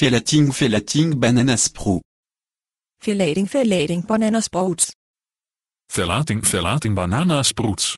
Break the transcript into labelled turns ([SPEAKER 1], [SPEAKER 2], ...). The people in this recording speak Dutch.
[SPEAKER 1] Verlating verlating bananasprout.
[SPEAKER 2] Verlating, verlating bananasprouts.
[SPEAKER 3] Verlating verlating bananasproets.